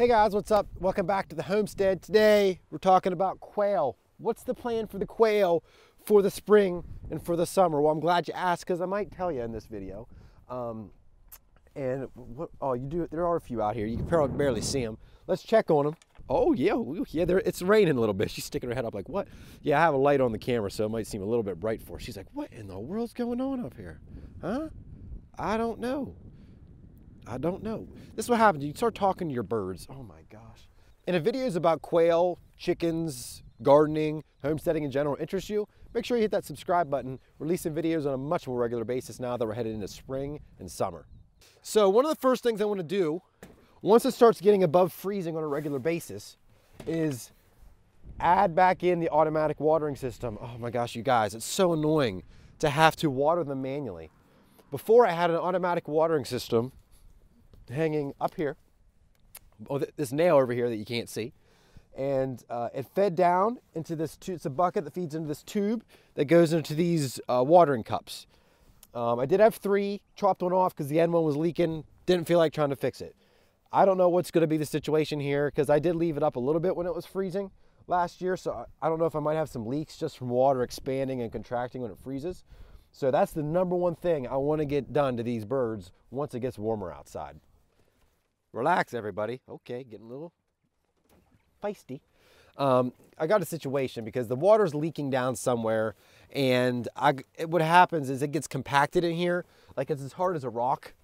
Hey guys, what's up? Welcome back to the homestead. Today we're talking about quail. What's the plan for the quail for the spring and for the summer? Well, I'm glad you asked because I might tell you in this video. Um, and what, oh, you do. There are a few out here. You can probably barely see them. Let's check on them. Oh yeah, yeah. It's raining a little bit. She's sticking her head up like, what? Yeah, I have a light on the camera, so it might seem a little bit bright for her. She's like, what in the world's going on up here? Huh? I don't know. I don't know. This is what happens. You start talking to your birds. Oh my gosh. And if videos about quail, chickens, gardening, homesteading in general interest you, make sure you hit that subscribe button. Releasing videos on a much more regular basis now that we're headed into spring and summer. So one of the first things I want to do, once it starts getting above freezing on a regular basis, is add back in the automatic watering system. Oh my gosh, you guys, it's so annoying to have to water them manually. Before I had an automatic watering system, hanging up here. Oh, this nail over here that you can't see. And uh, it fed down into this, it's a bucket that feeds into this tube that goes into these uh, watering cups. Um, I did have three, chopped one off because the end one was leaking, didn't feel like trying to fix it. I don't know what's gonna be the situation here because I did leave it up a little bit when it was freezing last year. So I don't know if I might have some leaks just from water expanding and contracting when it freezes. So that's the number one thing I wanna get done to these birds once it gets warmer outside. Relax, everybody. Okay, getting a little feisty. Um, I got a situation because the water's leaking down somewhere, and I, what happens is it gets compacted in here, like it's as hard as a rock.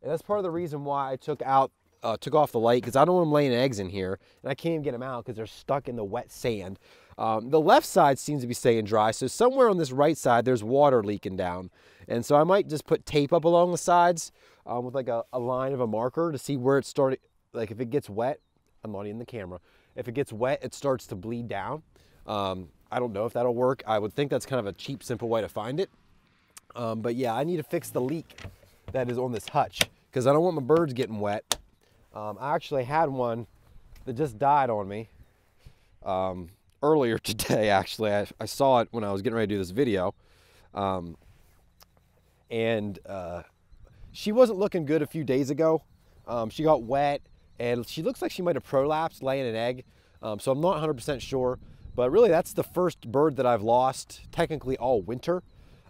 And that's part of the reason why I took out, uh, took off the light, because I don't want them laying eggs in here, and I can't even get them out because they're stuck in the wet sand. Um, the left side seems to be staying dry, so somewhere on this right side, there's water leaking down. And so I might just put tape up along the sides um, with like a, a, line of a marker to see where it's starting. Like if it gets wet, I'm not in the camera. If it gets wet, it starts to bleed down. Um, I don't know if that'll work. I would think that's kind of a cheap, simple way to find it. Um, but yeah, I need to fix the leak that is on this hutch because I don't want my birds getting wet. Um, I actually had one that just died on me um, earlier today, actually. I, I, saw it when I was getting ready to do this video. Um, and uh, she wasn't looking good a few days ago. Um, she got wet and she looks like she might have prolapsed laying an egg. Um, so I'm not 100% sure, but really that's the first bird that I've lost technically all winter.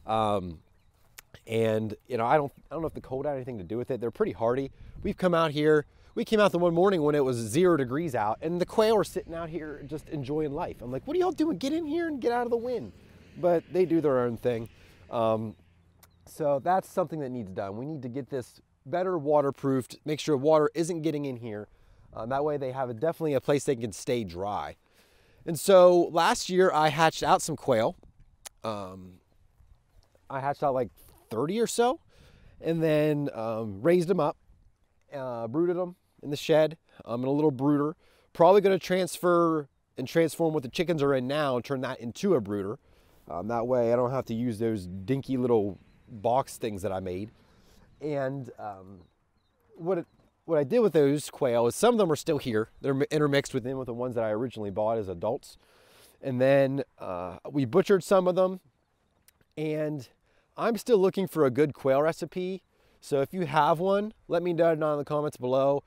Um, and you know, I don't, I don't know if the cold had anything to do with it. They're pretty hardy. We've come out here, we came out the one morning when it was zero degrees out and the quail were sitting out here just enjoying life. I'm like, what are y'all doing? Get in here and get out of the wind. But they do their own thing. Um, so that's something that needs done. We need to get this better waterproofed, make sure water isn't getting in here. Um, that way they have a, definitely a place they can stay dry. And so last year I hatched out some quail. Um, I hatched out like 30 or so and then um, raised them up, uh, brooded them in the shed um, in a little brooder. Probably going to transfer and transform what the chickens are in now and turn that into a brooder. Um, that way I don't have to use those dinky little box things that I made. And um, what it, what I did with those quail is some of them are still here. They're intermixed within with the ones that I originally bought as adults. And then uh, we butchered some of them. And I'm still looking for a good quail recipe. So if you have one, let me know down in the comments below.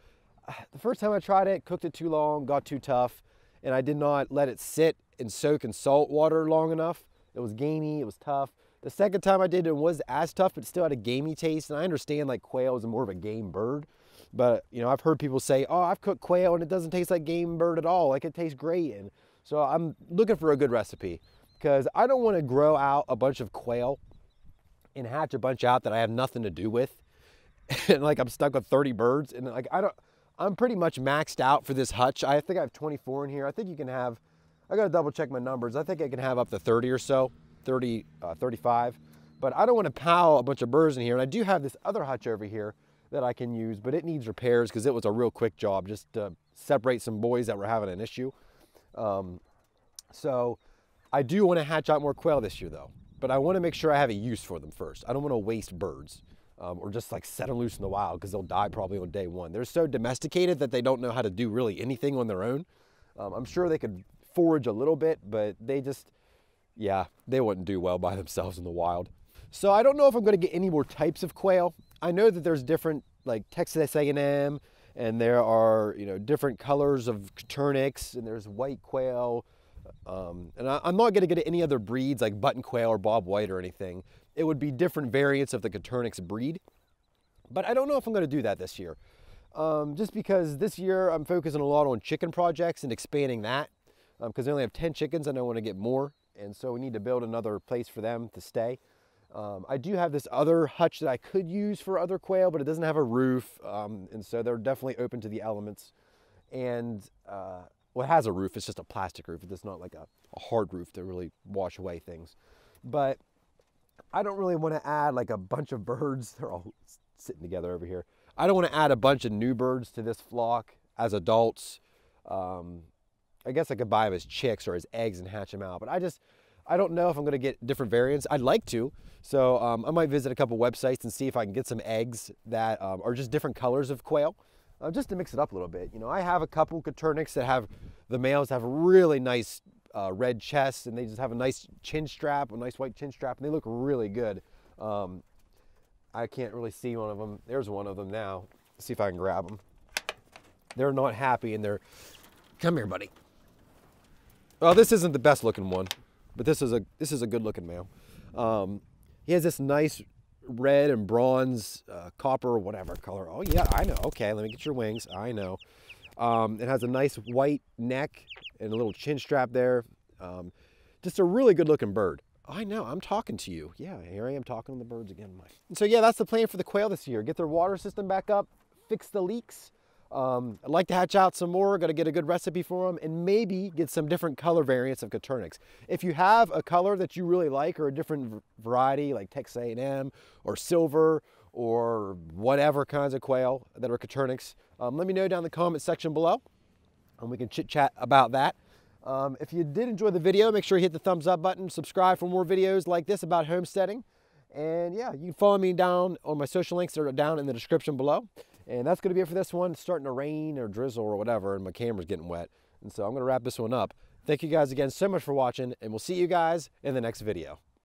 The first time I tried it, cooked it too long, got too tough, and I did not let it sit and soak in salt water long enough. It was gamey, it was tough. The second time I did it was as tough, but still had a gamey taste. And I understand like quail is more of a game bird. But, you know, I've heard people say, oh, I've cooked quail and it doesn't taste like game bird at all. Like it tastes great. And so I'm looking for a good recipe because I don't want to grow out a bunch of quail and hatch a bunch out that I have nothing to do with. and like I'm stuck with 30 birds. And like I don't, I'm pretty much maxed out for this hutch. I think I have 24 in here. I think you can have, I got to double check my numbers. I think I can have up to 30 or so. 30, uh, 35. But I don't want to pile a bunch of birds in here. And I do have this other hutch over here that I can use, but it needs repairs because it was a real quick job just to separate some boys that were having an issue. Um, so I do want to hatch out more quail this year though, but I want to make sure I have a use for them first. I don't want to waste birds. Um, or just like set them loose in the wild because they'll die probably on day one. They're so domesticated that they don't know how to do really anything on their own. Um, I'm sure they could forage a little bit, but they just, yeah, they wouldn't do well by themselves in the wild. So I don't know if I'm going to get any more types of quail. I know that there's different like Texas A&M and there are you know different colors of Coturnix, and there's white quail, um, and I, am not going to get any other breeds like button quail or bob white or anything. It would be different variants of the Coturnix breed, but I don't know if I'm going to do that this year. Um, just because this year I'm focusing a lot on chicken projects and expanding that because um, I only have 10 chickens and I want to get more and so we need to build another place for them to stay. Um, I do have this other hutch that I could use for other quail, but it doesn't have a roof, um, and so they're definitely open to the elements. And uh, well, it has a roof. It's just a plastic roof. It's not like a, a hard roof to really wash away things. But I don't really want to add like a bunch of birds. They're all sitting together over here. I don't want to add a bunch of new birds to this flock as adults. Um, I guess I could buy them as chicks or as eggs and hatch them out. But I just, I don't know if I'm going to get different variants. I'd like to. So um, I might visit a couple websites and see if I can get some eggs that um, are just different colors of quail, uh, just to mix it up a little bit. You know, I have a couple Coturnix that have, the males have really nice uh, red chests and they just have a nice chin strap, a nice white chin strap, and they look really good. Um, I can't really see one of them. There's one of them now. Let's see if I can grab them. They're not happy and they're, come here, buddy. Well, this isn't the best looking one, but this is a this is a good looking male. Um, he has this nice red and bronze, uh, copper, whatever color. Oh yeah, I know. Okay, let me get your wings. I know. Um, it has a nice white neck and a little chin strap there. Um, just a really good looking bird. I know, I'm talking to you. Yeah, here I am talking to the birds again, Mike. So yeah, that's the plan for the quail this year. Get their water system back up, fix the leaks, um, I'd like to hatch out some more, got to get a good recipe for them, and maybe get some different color variants of Coturnix. If you have a color that you really like or a different variety like Texas A&M or silver or whatever kinds of quail that are Coturnix, um, let me know down in the comment section below and we can chit chat about that. Um, if you did enjoy the video, make sure you hit the thumbs up button, subscribe for more videos like this about homesteading. And yeah, you can follow me down on my social links that are down in the description below. And that's going to be it for this one. It's starting to rain or drizzle or whatever, and my camera's getting wet. And so I'm going to wrap this one up. Thank you guys again so much for watching, and we'll see you guys in the next video.